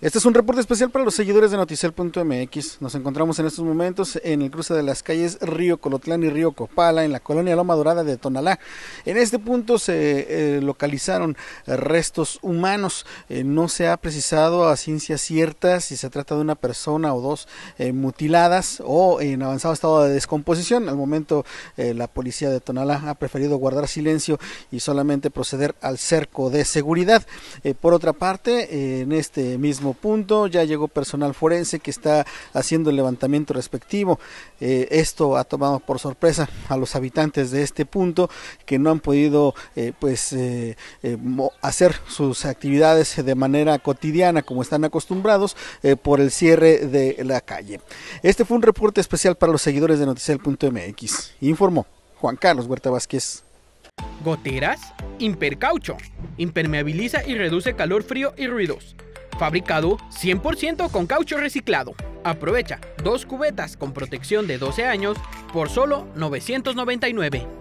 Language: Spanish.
Este es un reporte especial para los seguidores de Noticel.mx. Nos encontramos en estos momentos en el cruce de las calles Río Colotlán y Río Copala, en la colonia Loma Dorada de Tonalá. En este punto se eh, localizaron restos humanos. Eh, no se ha precisado a ciencia cierta si se trata de una persona o dos eh, mutiladas o en avanzado estado de descomposición. Al momento, la policía de Tonalá ha preferido guardar silencio y solamente proceder al cerco de seguridad. por otra parte, en este mismo punto, ya llegó personal forense que está haciendo el levantamiento respectivo. Eh, esto ha tomado por sorpresa a los habitantes de este punto que no han podido eh, pues eh, hacer sus actividades de manera cotidiana como están acostumbrados por el cierre de la calle. Este fue un reporte especial para los seguidores de Noticiel.mx. Informó Juan Carlos Huerta Vázquez. Goteras, Impercaucho. Impermeabiliza y reduce calor frío y ruidos. Fabricado 100% con caucho reciclado. Aprovecha dos cubetas con protección de 12 años por solo 999.